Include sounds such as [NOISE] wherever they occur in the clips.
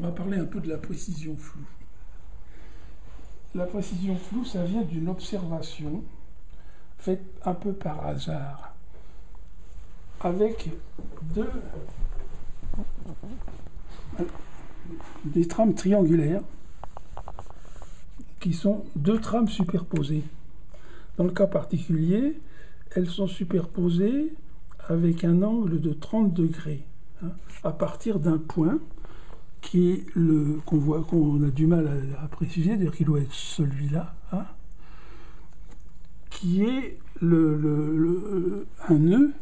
On va parler un peu de la précision floue. La précision floue, ça vient d'une observation faite un peu par hasard, avec deux, des trames triangulaires qui sont deux trames superposées. Dans le cas particulier, elles sont superposées avec un angle de 30 degrés, hein, à partir d'un point qui est le qu'on qu'on a du mal à, préciser, d'ailleurs qu'il doit être celui-là, hein, qui est un nœud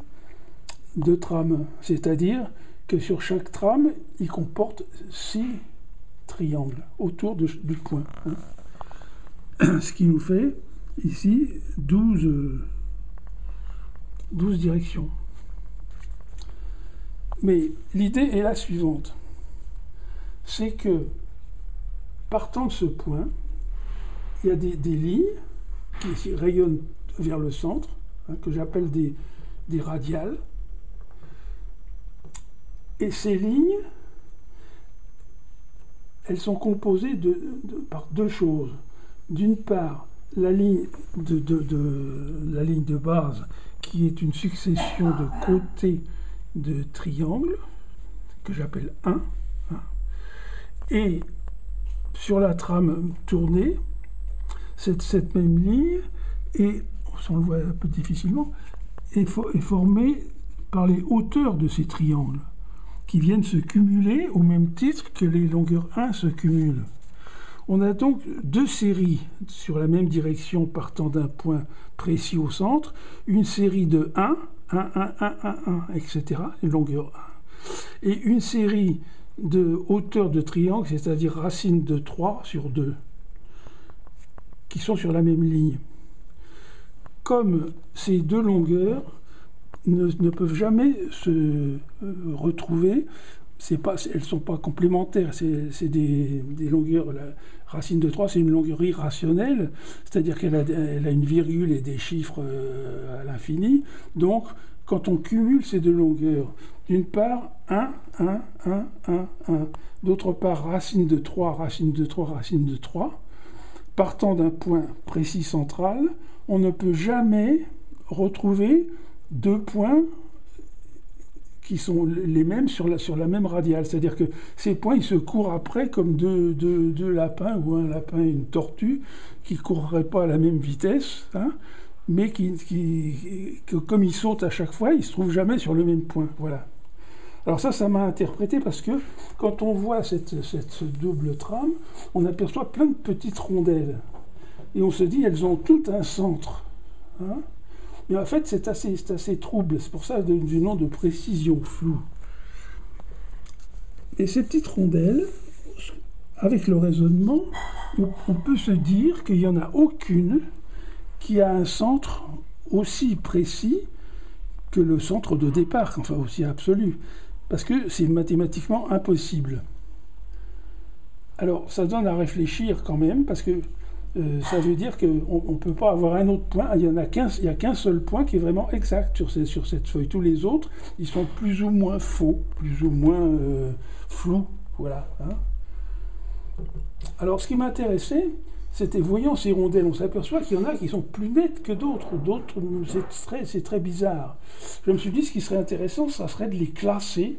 de trame, c'est-à-dire que sur chaque trame, il comporte six triangles autour du point. Hein. [COUGHS] Ce qui nous fait ici 12, 12 directions. Mais l'idée est la suivante. C'est que partant de ce point, il y a des, lignes qui rayonnent vers le centre, hein, que j'appelle des, radiales. Et ces lignes, elles sont composées par deux choses. D'une part, la ligne de, la ligne de base, qui est une succession de côtés de triangles, que j'appelle 1. Et sur la trame tournée, cette, même ligne est, on le voit un peu difficilement, est, est formée par les hauteurs de ces triangles, qui viennent se cumuler au même titre que les longueurs 1 se cumulent. On a donc deux séries sur la même direction partant d'un point précis au centre, une série de 1, 1, 1, 1, 1, 1, etc., une longueur 1, et une série de hauteurs de triangle, c'est-à-dire racines de 3 sur 2, qui sont sur la même ligne. Comme ces deux longueurs ne, peuvent jamais se euh, retrouver, pas, elles ne sont pas complémentaires, c'est des, longueurs. Racine de 3, c'est une longueur irrationnelle, c'est-à-dire qu'elle a, a, une virgule et des chiffres euh, à l'infini. Donc, quand on cumule ces deux longueurs, d'une part, 1, 1, 1, 1, 1, d'autre part, racine de 3, racine de 3, racine de 3, partant d'un point précis central, on ne peut jamais retrouver deux points qui sont les mêmes sur la, sur la même radiale. C'est-à-dire que ces points, ils se courent après comme deux, deux, lapins ou un lapin et une tortue qui ne courraient pas à la même vitesse, hein, mais qui, qui, que, comme ils sautent à chaque fois, ils ne se trouvent jamais sur le même point. Voilà. Alors ça, ça m'a interprété parce que quand on voit cette, cette, double trame, on aperçoit plein de petites rondelles. Et on se dit, elles ont tout un centre. Hein mais en fait, c'est assez, assez trouble. C'est pour ça du nom de précision floue. Et ces petites rondelles, avec le raisonnement, on peut se dire qu'il n'y en a aucune qui a un centre aussi précis que le centre de départ, enfin aussi absolu, parce que c'est mathématiquement impossible. Alors ça donne à réfléchir quand même, parce que euh, ça veut dire qu'on ne peut pas avoir un autre point. Il n'y a qu'un seul point qui est vraiment exact sur, sur, cette feuille. Tous les autres, ils sont plus ou moins faux, plus ou moins euh, flous. Voilà. Hein. Alors, ce qui m'intéressait, c'était, voyant ces rondelles, on s'aperçoit qu'il y en a qui sont plus nettes que d'autres. D'autres, c'est très, très bizarre. Je me suis dit, ce qui serait intéressant, ça serait de les classer,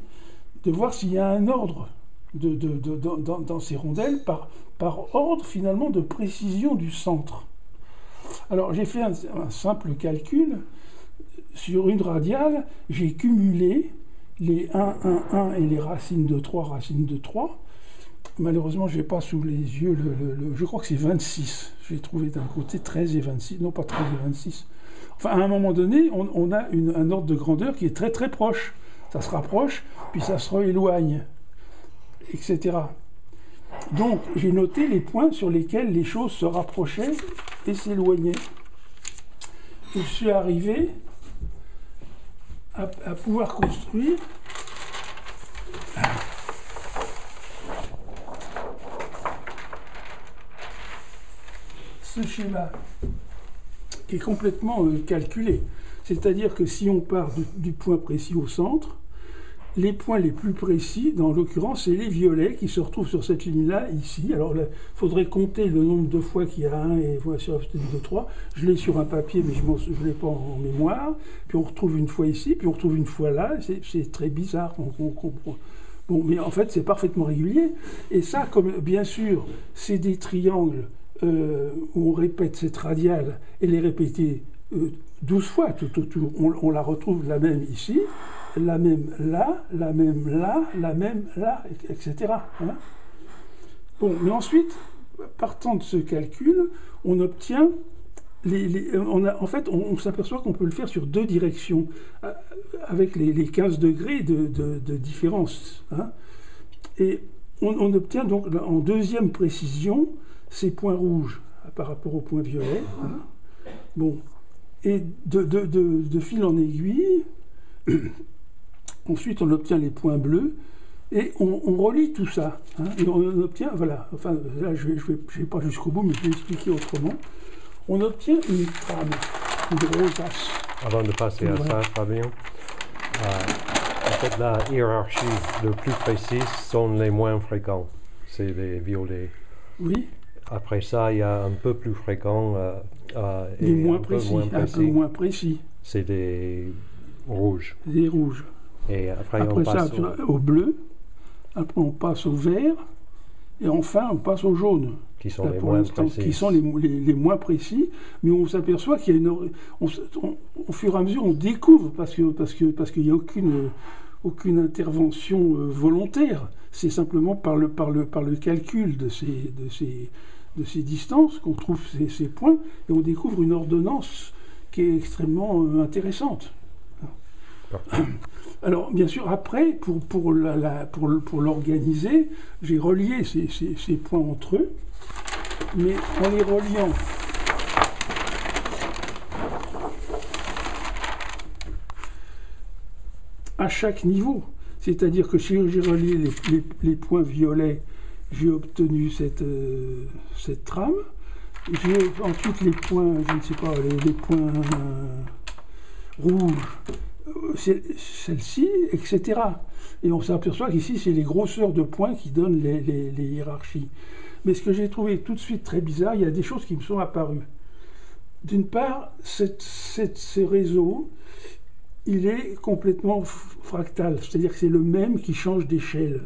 de voir s'il y a un ordre dans, ces rondelles par, par ordre finalement de précision du centre. Alors j'ai fait un, simple calcul. Sur une radiale, j'ai cumulé les 1, 1, 1 et les racines de 3, racines de 3. Malheureusement, je n'ai pas sous les yeux, le, je crois que c'est 26. J'ai trouvé d'un côté 13 et 26, non pas 13 et 26. Enfin, à un moment donné, on, a un ordre de grandeur qui est très très proche. Ça se rapproche, puis ça se rééloigne etc. Donc j'ai noté les points sur lesquels les choses se rapprochaient et s'éloignaient. Je suis arrivé à, pouvoir construire ce qui est complètement euh, calculé. C'est-à-dire que si on part du point précis au centre, les points les plus précis, dans l'occurrence, c'est les violets qui se retrouvent sur cette ligne-là, ici. Alors, il faudrait compter le nombre de fois qu'il y a un et voilà, sur 2, 3. Je l'ai sur un papier, mais je ne l'ai pas en, mémoire. Puis on retrouve une fois ici, puis on retrouve une fois là. C'est très bizarre. Bon, mais en fait, c'est parfaitement régulier. Et ça, bien sûr, c'est des triangles euh, on répète cette radiale et les répéter euh, 12 fois tout autour. On, la retrouve la même ici, la même là, la même là, la même là, etc. Hein. bon, mais ensuite, partant de ce calcul, on obtient les, a, en fait, on, s'aperçoit qu'on peut le faire sur deux directions, euh, avec les, 15 degrés de, différence. Hein. Et on, obtient donc en deuxième précision ces points rouges par rapport aux points violets. Hein. Bon, et de, fil en aiguille, [COUGHS] ensuite on obtient les points bleus et on, relie tout ça. Hein, et on obtient, voilà, enfin là je ne vais, pas jusqu'au bout, mais je vais expliquer autrement. On obtient une trame, une rosace. Avant de passer à ça, Fabien, en fait la hiérarchie le plus précise sont les moins fréquents, c'est les violets. Oui. Après ça, il y a un peu plus fréquent. Euh, euh, et moins, précis, un peu moins précis. C'est des rouges. Des rouges. Et après, on passe au... bleu. Après, on passe au vert. Et enfin, on passe au jaune. Qui sont, les moins, précis. qui sont les, les, moins précis. Mais on s'aperçoit qu'il y a une. au fur et à mesure, on découvre, parce qu'il parce que, parce qu'il n'y a aucune, aucune intervention euh, volontaire. C'est simplement par le, par, le, par le calcul de ces, de ces, de ces distances qu'on trouve ces, points et on découvre une ordonnance qui est extrêmement euh, intéressante. Alors, bien sûr, après, pour, pour, la, pour, pour l'organiser, j'ai relié ces, ces, points entre eux, mais en les reliant à chaque niveau. C'est-à-dire que si j'ai relié les, points violets j'ai obtenu cette, euh, cette trame. J'ai ensuite les points, je ne sais pas, les, points euh, rouges, euh, celle-ci, etc. Et on s'aperçoit qu'ici, c'est les grosseurs de points qui donnent les, hiérarchies. Mais ce que j'ai trouvé tout de suite très bizarre, il y a des choses qui me sont apparues. D'une part, cette, cette, ce réseau, il est complètement fractal, c'est-à-dire que c'est le même qui change d'échelle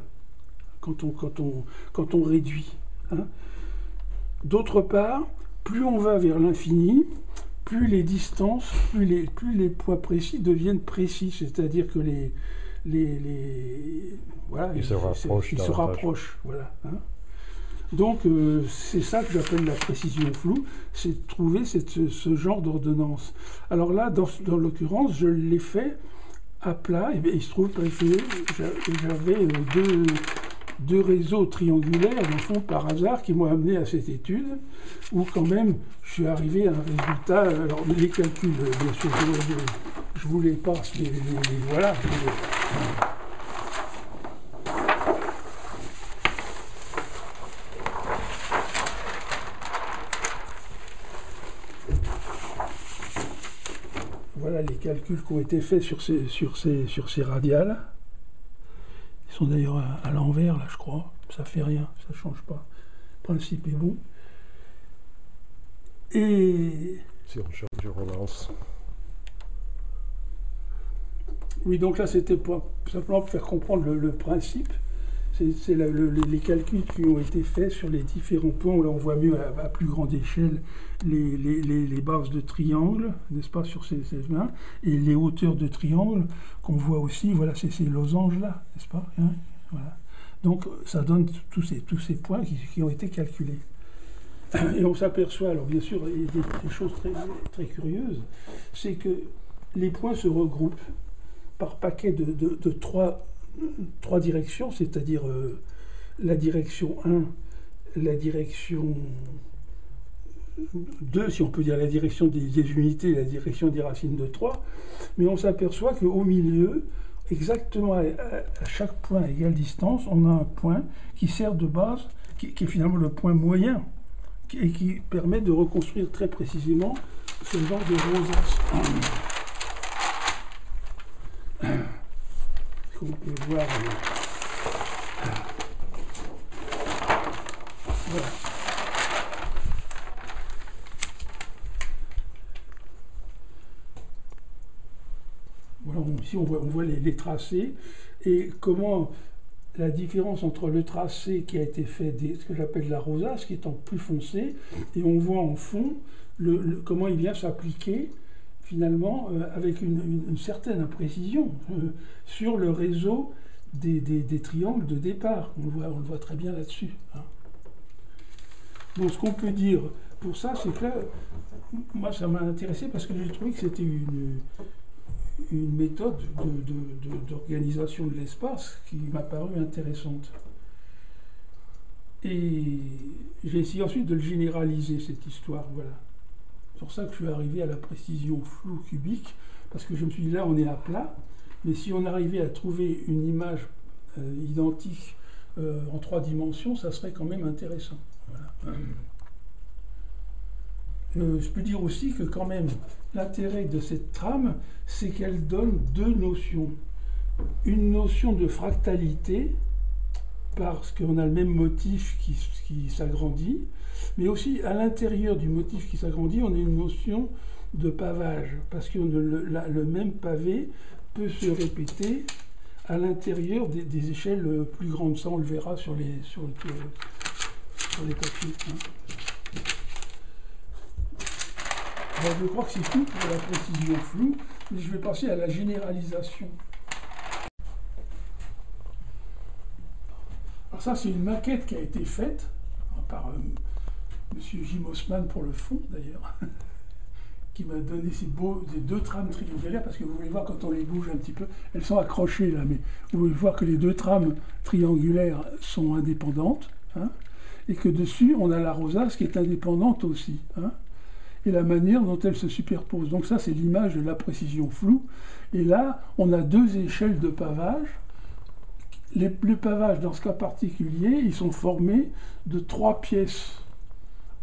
quand on, quand on, quand on réduit. Hein. D'autre part, plus on va vers l'infini, plus les distances, plus les, plus les poids précis deviennent précis, c'est-à-dire que les, les, les voilà, ils se rapprochent. Ils se rapprochent voilà, hein. Donc euh, c'est ça que j'appelle la précision floue, c'est trouver ce, genre d'ordonnance. Alors là, dans, l'occurrence, je l'ai fait à plat, et il se trouve que j'avais euh, deux, deux réseaux triangulaires, dans fond, par hasard, qui m'ont amené à cette étude, où quand même, je suis arrivé à un résultat, alors les calculs, bien sûr, je, vous les passe, les, voilà. Voilà calculs qui ont été faits sur ces, sur ces, sur ces radiales. Ils sont d'ailleurs à, l'envers, là, je crois. Ça fait rien, ça change pas. Le principe est bon. Et. Si on je relance. Oui, donc là, c'était pour, simplement pour faire comprendre le, principe. C'est les calculs qui ont été faits sur les différents points. Là, on voit mieux à, plus grande échelle les, les, bases de triangle, n'est-ce pas, sur ces, mains, et les hauteurs de triangle qu'on voit aussi, voilà, c'est ces losanges-là, n'est-ce pas hein, voilà. Donc ça donne tous ces, tous ces points qui, ont été calculés. Et on s'aperçoit, alors bien sûr, a des, choses très, très curieuses, c'est que les points se regroupent par paquets de, de, trois, trois, directions, c'est-à-dire euh, la direction 1, la direction 2, si on peut dire la direction des, unités, la direction des racines de 3, mais on s'aperçoit qu'au milieu, exactement à, chaque point à égale distance, on a un point qui sert de base, qui, est finalement le point moyen, et qui permet de reconstruire très précisément ce genre de rosace. Qu'on peut voir. Voilà. Ici on voit, les, tracés et comment la différence entre le tracé qui a été fait, ce que j'appelle la rosace, qui est en plus foncé, et on voit en fond le, comment il vient s'appliquer finalement euh, avec une, certaine imprécision euh, sur le réseau des, triangles de départ. On le voit, très bien là-dessus. Hein. Ce qu'on peut dire pour ça, c'est que moi, ça m'a intéressé parce que j'ai trouvé que c'était une, méthode d'organisation de, de l'espace qui m'a paru intéressante. Et j'ai essayé ensuite de le généraliser, cette histoire. Voilà. C'est pour ça que je suis arrivé à la précision floue cubique, parce que je me suis dit là, on est à plat, mais si on arrivait à trouver une image euh, identique euh, en trois dimensions, ça serait quand même intéressant. Euh, je peux dire aussi que quand même, l'intérêt de cette trame, c'est qu'elle donne deux notions. Une notion de fractalité, parce qu'on a le même motif qui s'agrandit, mais aussi à l'intérieur du motif qui s'agrandit, on a une notion de pavage, parce que le, même pavé peut se répéter à l'intérieur des, échelles plus grandes. Ça, on le verra sur les, sur, sur les papiers. Hein. Je crois que c'est tout pour la précision floue, mais je vais passer à la généralisation. Alors ça, c'est une maquette qui a été faite par euh, M. Jim Osman pour le fond, d'ailleurs, [LAUGHS] qui m'a donné ces, beaux, ces deux trames triangulaires, parce que vous voulez voir quand on les bouge un petit peu, elles sont accrochées là, mais vous pouvez voir que les deux trames triangulaires sont indépendantes, hein, et que dessus, on a la rosace qui est indépendante aussi. Hein, et la manière dont elles se superposent. Donc ça, c'est l'image de la précision floue. Et là, on a deux échelles de pavage. Les pavages, dans ce cas particulier, ils sont formés de trois pièces.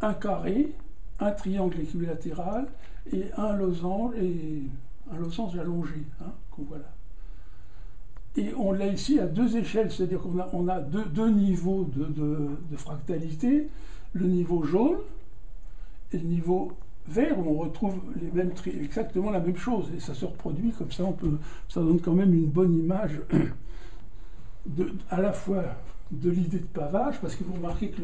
Un carré, un triangle équilatéral et un losange, et un losange allongé. Hein, voilà. Et on l'a ici à deux échelles, c'est-à-dire qu'on a, deux, niveaux de, fractalité, le niveau jaune et le niveau vert où on retrouve les mêmes exactement la même chose et ça se reproduit comme ça on peut ça donne quand même une bonne image à la fois de l'idée de pavage parce que vous remarquez que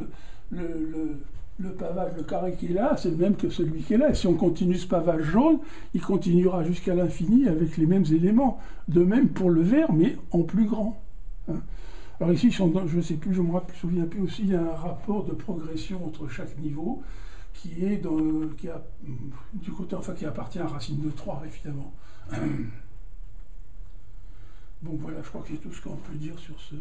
le, le pavage le carré qui est là c'est le même que celui qui est là et si on continue ce pavage jaune il continuera jusqu'à l'infini avec les mêmes éléments de même pour le vert mais en plus grand hein. alors ici je ne sais plus je me souviens plus aussi il y a un rapport de progression entre chaque niveau qui est dans, du côté enfin qui appartient à Racine de 3 évidemment. [CLEARS THROAT] Bon voilà, je crois que c'est tout ce qu'on peut dire sur ce,